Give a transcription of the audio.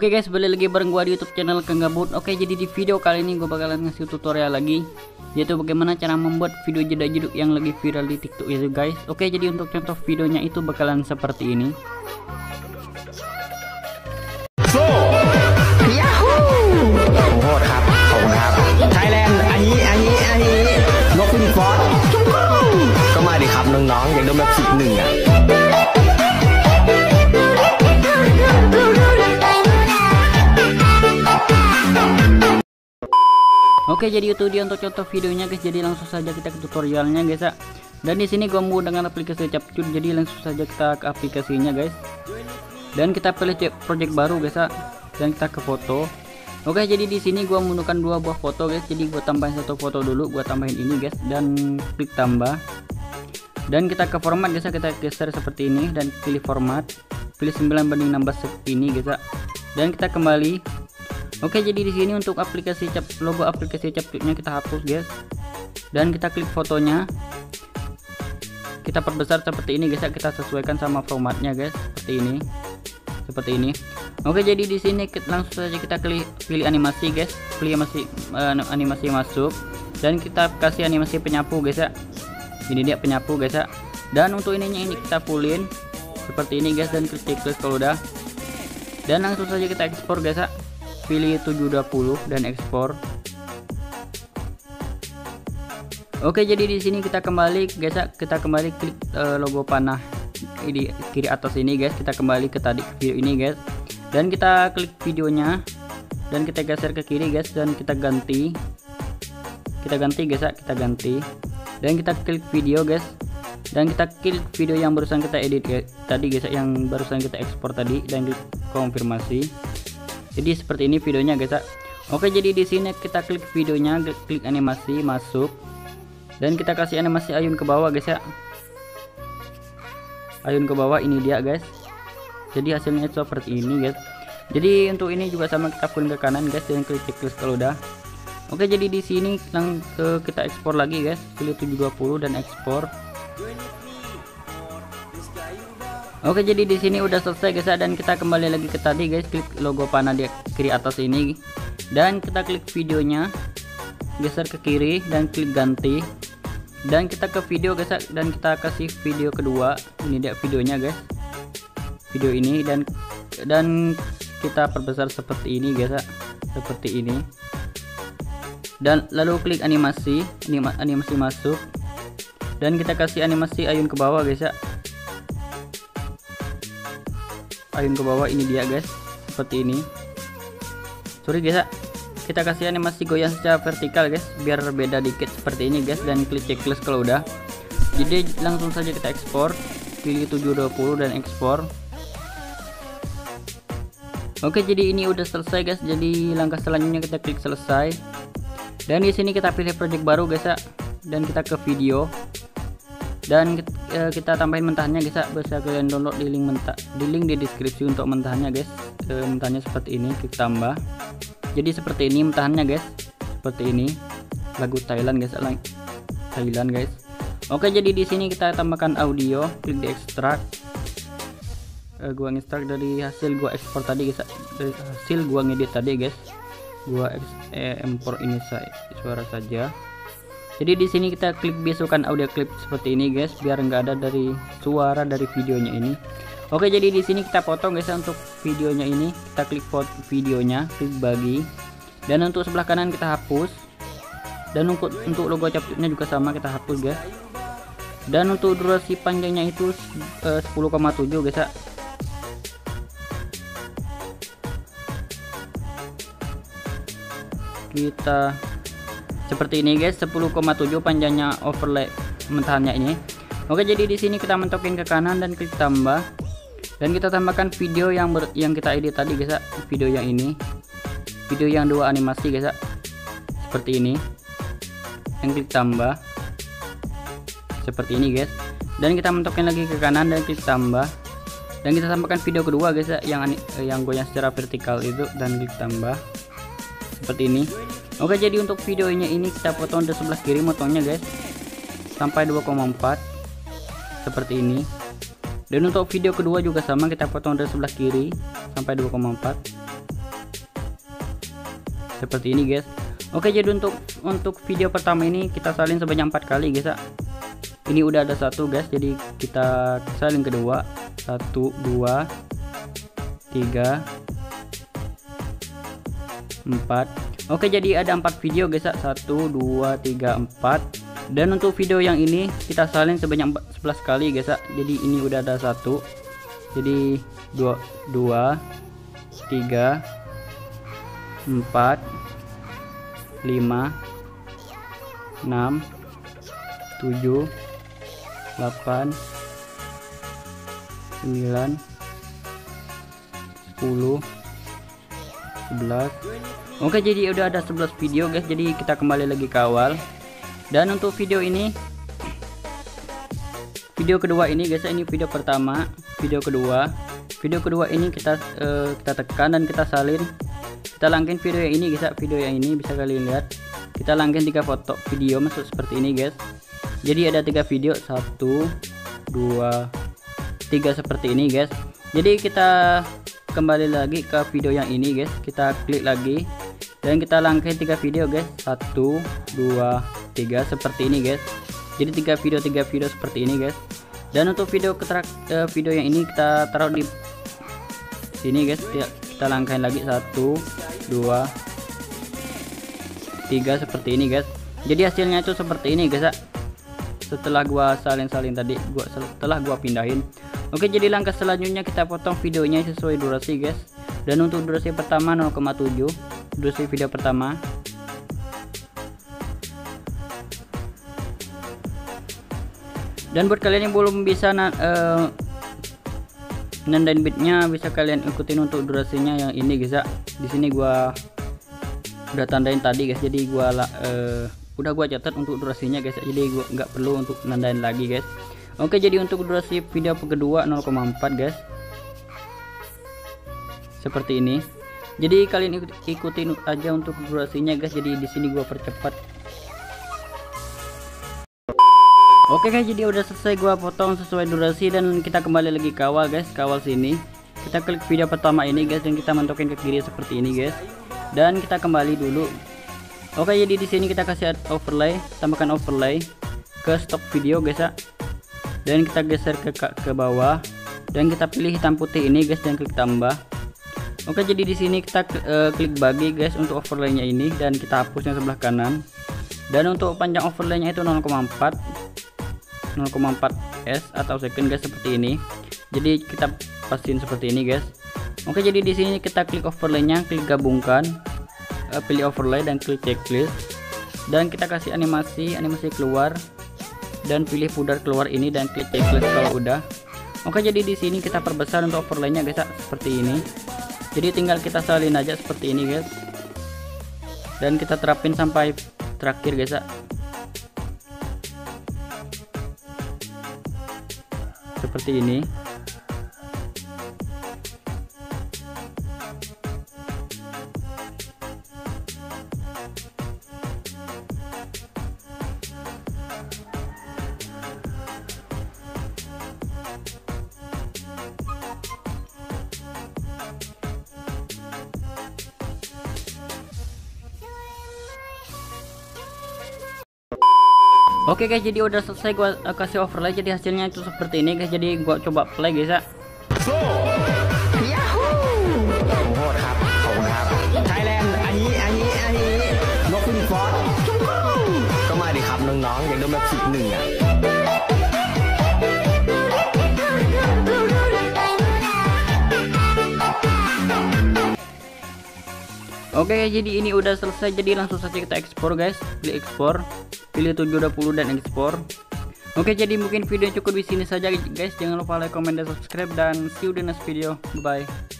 Oke okay guys, balik lagi bareng gua di YouTube channel Kenggabut. Oke, okay, jadi di video kali ini gua bakalan ngasih tutorial lagi yaitu bagaimana cara membuat video jeda jeduk yang lagi viral di TikTok itu guys. Oke, okay, jadi untuk contoh videonya itu bakalan seperti ini. So, Yahoo! Thailand, Oke, jadi itu dia untuk contoh videonya guys. Jadi langsung saja kita ke tutorialnya guys ya. Dan di sini gua menggunakan aplikasi Capcut. Jadi langsung saja kita ke aplikasinya guys. Dan kita pilih project baru guys ya. Dan kita ke foto. Oke, jadi di sini gua menggunakan dua buah foto guys. Jadi gua tambahin satu foto dulu, gua tambahin ini guys dan klik tambah. Dan kita ke format guys ya, kita geser seperti ini dan pilih format. Pilih 9 banding 16 seperti ini guys ya. Dan kita kembali Oke jadi di sini untuk aplikasi cap logo aplikasi capcutnya kita hapus guys. Dan kita klik fotonya. Kita perbesar seperti ini guys. Ya kita sesuaikan sama formatnya guys. Seperti ini. Seperti ini. Oke jadi di sini langsung saja kita klik pilih animasi guys. Pilih animasi uh, animasi masuk. Dan kita kasih animasi penyapu guys ya. Ini dia penyapu guys ya. Dan untuk ininya ini kita fullin. Seperti ini guys. Dan klik klik kalau udah. Dan langsung saja kita ekspor guys ya pilih 720 dan ekspor Oke jadi di sini kita kembali guys ya. Kita kembali klik uh, logo panah di kiri atas ini guys. Kita kembali ke tadi video ini guys. Dan kita klik videonya. Dan kita geser ke kiri guys dan kita ganti. Kita ganti guys ya. Kita ganti. Dan kita klik video guys. Dan kita klik video yang barusan kita edit guys tadi guys yang barusan kita ekspor tadi dan konfirmasi jadi seperti ini videonya guys ya. Oke jadi di sini kita klik videonya klik animasi masuk. Dan kita kasih animasi ayun ke bawah guys ya. Ayun ke bawah ini dia guys. Jadi hasilnya seperti ini guys. Jadi untuk ini juga sama kita pun ke kanan guys dan klik checklist kalau udah. Oke jadi di sini ke kita ekspor lagi guys. Pilih 720 dan ekspor Oke jadi di sini udah selesai guys ya. Dan kita kembali lagi ke tadi guys. Klik logo panah di kiri atas ini. Dan kita klik videonya geser ke kiri. Dan klik ganti. Dan kita ke video guys ya. Dan kita kasih video kedua. Ini dia videonya guys. Video ini. Dan dan kita perbesar seperti ini guys ya. Seperti ini. Dan lalu klik animasi. Animasi masuk. Dan kita kasih animasi ayun ke bawah guys ya ayun ke bawah ini dia guys. Seperti ini. Sorry guys ya. Kita kasih animasi goyang secara vertikal guys biar beda dikit seperti ini guys dan klik checklist kalau udah. Jadi langsung saja kita ekspor. Pilih 720 dan ekspor. Oke jadi ini udah selesai guys. Jadi langkah selanjutnya kita klik selesai. Dan di sini kita pilih project baru guys ya. Dan kita ke video dan uh, kita tambahin mentahnya guys ya bisa kalian download di link mentah di link di deskripsi untuk mentahnya guys. Uh, mentahnya seperti ini klik tambah. Jadi seperti ini mentahannya guys. Seperti ini. Lagu Thailand guys Thailand guys. Oke jadi di sini kita tambahkan audio klik di ekstrak. Uh, gua ngekstrak dari hasil gua ekspor tadi guys dari hasil gua ngedit tadi guys. Gua eh, ini saya suara saja jadi di sini kita klik bisukan audio clip seperti ini guys biar nggak ada dari suara dari videonya ini. Oke jadi di sini kita potong guys untuk videonya ini. Kita klik videonya klik bagi. Dan untuk sebelah kanan kita hapus. Dan untuk untuk logo capcutnya juga sama kita hapus guys. Dan untuk durasi panjangnya itu eh, 10,7 guys ya. Kita seperti ini guys 10,7 panjangnya overlay mentahannya ini. Oke jadi di sini kita mentokin ke kanan dan klik tambah. Dan kita tambahkan video yang ber, yang kita edit tadi guys video yang ini. Video yang dua animasi guys seperti ini. Yang klik tambah. Seperti ini guys. Dan kita mentokin lagi ke kanan dan klik tambah. Dan kita tambahkan video kedua guys ya yang yang goyang secara vertikal itu. Dan klik tambah. Seperti ini Oke jadi untuk videonya ini kita potong di sebelah kiri motongnya guys. Sampai 2,4 seperti ini. Dan untuk video kedua juga sama kita potong dari sebelah kiri sampai 2,4 seperti ini guys. Oke jadi untuk untuk video pertama ini kita salin sebanyak empat kali guys ya. Ini udah ada satu guys jadi kita salin kedua. Satu dua tiga empat oke jadi ada empat video guys ya satu dua tiga empat. Dan untuk video yang ini kita salin sebanyak 11 kali guys jadi ini udah ada satu. Jadi dua dua tiga empat lima enam tujuh delapan sembilan sepuluh sebelas. Oke jadi udah ada 11 video guys. Jadi kita kembali lagi ke awal. Dan untuk video ini video kedua ini guys ini video pertama video kedua. Video kedua ini kita uh, kita tekan dan kita salin kita langkin video yang ini guys video yang ini bisa kalian lihat. Kita langkin tiga foto video masuk seperti ini guys. Jadi ada tiga video. Satu dua tiga seperti ini guys. Jadi kita kembali lagi ke video yang ini guys. Kita klik lagi. Dan kita langkain tiga video guys. Satu dua tiga seperti ini guys. Jadi tiga video tiga video seperti ini guys. Dan untuk video keterak uh, video yang ini kita taruh di sini guys. Kita, kita langkain lagi. Satu dua tiga seperti ini guys. Jadi hasilnya itu seperti ini guys ya. Setelah gua salin-salin tadi gua setelah gua pindahin oke jadi langkah selanjutnya kita potong videonya sesuai durasi guys. Dan untuk durasi pertama 0,7 durasi video pertama. Dan buat kalian yang belum bisa uh, nandain bitnya bisa kalian ikutin untuk durasinya yang ini guys ya. Di sini gua udah tandain tadi guys. Jadi gua uh, udah gua catat untuk durasinya guys. Jadi gua nggak perlu untuk nandain lagi guys oke jadi untuk durasi video kedua 0,4 guys seperti ini jadi kalian ikutin aja untuk durasinya guys jadi di sini gua percepat Oke guys, jadi udah selesai gua potong sesuai durasi dan kita kembali lagi ke awal guys, kawal sini. Kita klik video pertama ini guys dan kita mentokin ke kiri seperti ini guys. Dan kita kembali dulu. Oke, jadi di sini kita kasih overlay, tambahkan overlay ke stop video guys ya. Dan kita geser ke ke bawah. Dan kita pilih hitam putih ini guys dan klik tambah. Oke, jadi di sini kita uh, klik bagi guys untuk overlaynya ini. Dan kita hapus yang sebelah kanan. Dan untuk panjang overlaynya itu 0,4 0,4 s atau second guys seperti ini. Jadi kita pastiin seperti ini guys. Oke jadi di sini kita klik overlaynya klik gabungkan. Uh, pilih overlay dan klik checklist. Dan kita kasih animasi animasi keluar dan pilih pudar keluar ini dan klik checklist kalau udah. Oke jadi di sini kita perbesar untuk overlaynya guys seperti ini. Jadi tinggal kita salin aja seperti ini guys. Dan kita terapin sampai terakhir guys seperti ini Oke guys, jadi udah selesai gua uh, kasih overlay jadi hasilnya itu seperti ini guys. Jadi gua coba play guys ya. So, Oke okay, jadi ini udah selesai jadi langsung saja kita ekspor guys klik ekspor pilih 720 dan ekspor. Oke jadi mungkin video cukup di sini saja guys. Jangan lupa like comment dan subscribe. Dan see you di next video. -bye.